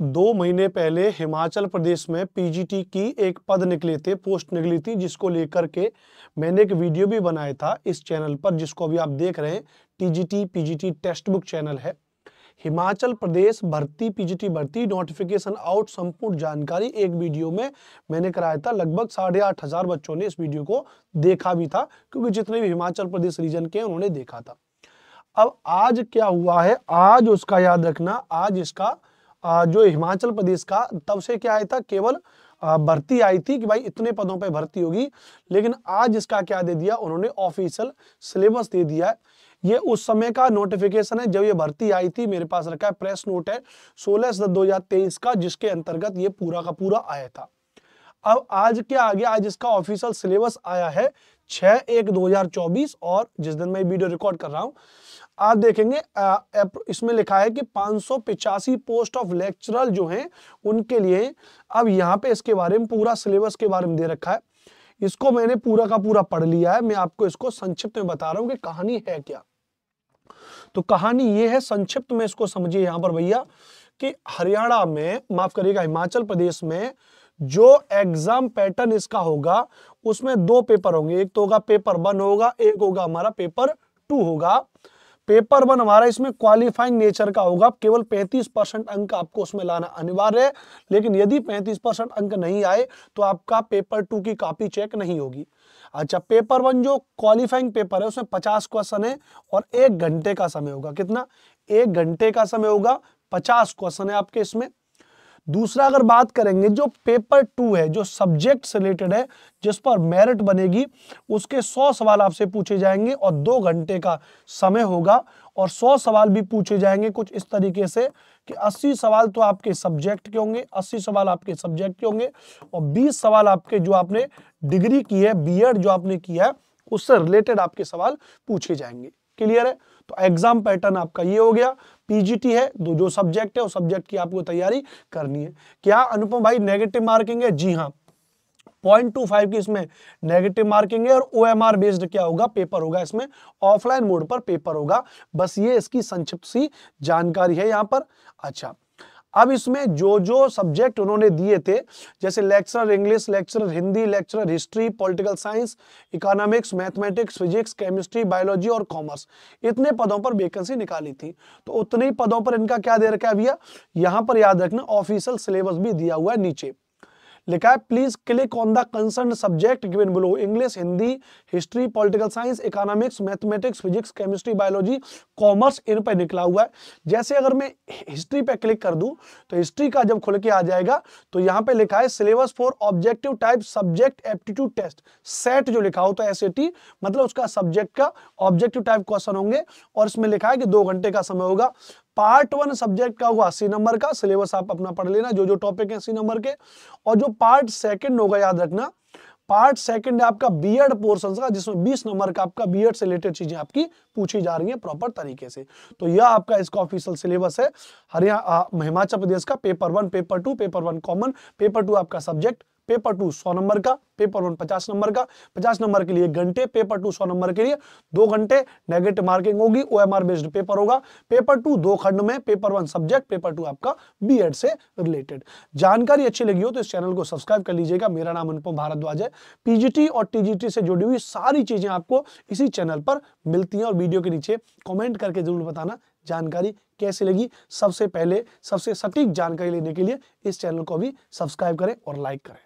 दो महीने पहले हिमाचल प्रदेश में पीजीटी की एक पद निकले थे, पोस्ट निकली थी, जिसको लेकर के मैंने एक वीडियो भी बनाया था इस चैनल पर, जिसको अभी आप देख रहे हैं। TGT PGT text book channel है। हिमाचल प्रदेश भर्ती पीजीटी भर्ती नोटिफिकेशन आउट संपूर्ण जानकारी एक वीडियो में मैंने कराया था। लगभग साढ़े आठ हज़ार बच्चों ने इस वीडियो को देखा भी था, क्योंकि जितने भी हिमाचल प्रदेश रीजन के उन्होंने देखा था। अब आज क्या हुआ है? आज उसका याद रखना, आज इसका जो हिमाचल प्रदेश का, तब से क्या आया था, केवल भर्ती आई थी कि भाई इतने पदों पे भर्ती होगी। लेकिन आज इसका क्या दे दिया, उन्होंने ऑफिशियल सिलेबस दे दिया है। ये उस समय का नोटिफिकेशन है, जब ये भर्ती आई थी, मेरे पास रखा है प्रेस नोट है, सोलह दो हज़ार तेईस का, जिसके अंतर्गत ये पूरा का पूरा आया था। अब आज क्या आ गया, आज इसका ऑफिशियल सिलेबस आया है छह एक दो हज़ार चौबीस और जिस दिन मैं वीडियो रिकॉर्ड कर रहा हूँ, आप देखेंगे इसमें लिखा है कि पाँच पोस्ट ऑफ़ लेक्चरर जो हैं, उनके लिए अब यहाँ पे इसके बारे में पूरा सिलेबस के बारे में दे रखा है। इसको मैंने पूरा का पूरा पढ़ लिया है, मैं आपको इसको संक्षिप्त में बता रहा हूँ कि कहानी है क्या। तो कहानी ये है, संक्षिप्त में इसको समझिए यहाँ पर भैया, कि हरियाणा में, माफ़ करिएगा, हिमाचल प्रदेश में जो एग्ज़ाम पैटर्न इसका होगा, उसमें दो पेपर होंगे। एक तो होगा पेपर वन होगा, एक होगा हमारा पेपर टू होगा। पेपर वन हमारा इसमें क्वालिफाइंग नेचर का होगा। केवल 35 परसेंट अंक आपको उसमें लाना अनिवार्य है। लेकिन यदि 35 परसेंट अंक नहीं आए तो आपका पेपर टू की कॉपी चेक नहीं होगी। अच्छा पेपर वन जो क्वालिफाइंग पेपर है, उसमें 50 क्वेश्चन है और एक घंटे का समय होगा। कितना? एक घंटे का समय होगा, पचास क्वेश्चन है आपके इसमें। दूसरा अगर बात करेंगे, जो पेपर टू है, जो सब्जेक्ट से रिलेटेड है, जिस पर मेरिट बनेगी, उसके सौ सवाल आपसे पूछे जाएँगे और दो घंटे का समय होगा और सौ सवाल भी पूछे जाएँगे कुछ इस तरीके से कि 80 सवाल तो आपके सब्जेक्ट के होंगे 80 सवाल आपके सब्जेक्ट के होंगे और 20 सवाल आपके जो आपने डिग्री की है बीएड जो आपने किया है, उससे रिलेटेड आपके सवाल पूछे जाएँगे। क्लियर है? तो एग्ज़ाम पैटर्न आपका ये हो गया। पीजीटी है, दो जो सब्जेक्ट है, उस सब्जेक्ट की आपको तैयारी करनी है। क्या अनुपम भाई नेगेटिव मार्किंग है? जी हाँ। पॉइंट टू फाइव की इसमें नेगेटिव मार्किंग है और ओ एम आर बेस्ड क्या होगा? पेपर होगा इसमें। ऑफलाइन मोड पर पेपर होगा। बस ये इसकी संक्षिप्त सी जानकारी है यहाँ पर। अच्छा अब इसमें जो जो सब्जेक्ट उन्होंने दिए थे, जैसे lecturer English lecturer Hindi lecturer history political science economics mathematics physics chemistry biology और कॉमर्स इतने पदों पर वेकेंसी निकाली थी। तो उतने ही पदों पर इनका क्या दे रखा है भैया? यहाँ पर याद रखना ऑफिशियल सिलेबस भी दिया हुआ है नीचे। लिखा है please click on the concern subject given below English Hindi history political science economics mathematics physics chemistry biology commerce इन पर निकला हुआ है। जैसे अगर मैं हिस्ट्री पे क्लिक कर दूँ तो हिस्ट्री का जब खुल के आ जाएगा तो यहाँ पे लिखा है syllabus for objective type subject aptitude test set जो लिखा होता है एस मतलब उसका सब्जेक्ट का ऑब्जेक्टिव टाइप क्वेश्चन होंगे, और इसमें लिखा है कि दो घंटे का समय होगा। पार्ट वन सब्जेक्ट का होगा अस्सी नंबर का, सिलेबस आप अपना पढ़ लेना जो जो टॉपिक है अस्सी नंबर के। और जो पार्ट सेकंड होगा, याद रखना, पार्ट सेकंड है आपका बीएड पोर्शन का, जिसमें 20 नंबर का आपका बीएड से रिलेटेड चीज़ें आपकी पूछी जा रही हैं प्रॉपर तरीके से। तो यह आपका इसका ऑफिशियल सिलेबस है। हरियाणा हिमाचल प्रदेश का paper one paper two paper one common paper two आपका सब्जेक्ट पेपर टू सौ नंबर का पेपर वन पचास नंबर का। पचास नंबर के लिए घंटे, पेपर टू सौ नंबर के लिए दो घंटे नेगेटिव मार्किंग होगी O M R based paper होगा। पेपर टू दो खंड में, paper one subject paper two आपका बी से रिलेटेड जानकारी अच्छी लगी हो तो इस चैनल को सब्सक्राइब कर लीजिएगा। मेरा नाम अनुपम भारद्वाज है। पीजीटी और टीजीटी से जुड़ी हुई सारी चीज़ें आपको इसी चैनल पर मिलती हैं और वीडियो के नीचे कॉमेंट करके ज़रूर बताना जानकारी कैसे लगी। सबसे पहले, सबसे सटीक जानकारी लेने के लिए इस चैनल को भी सब्सक्राइब करें और लाइक करें।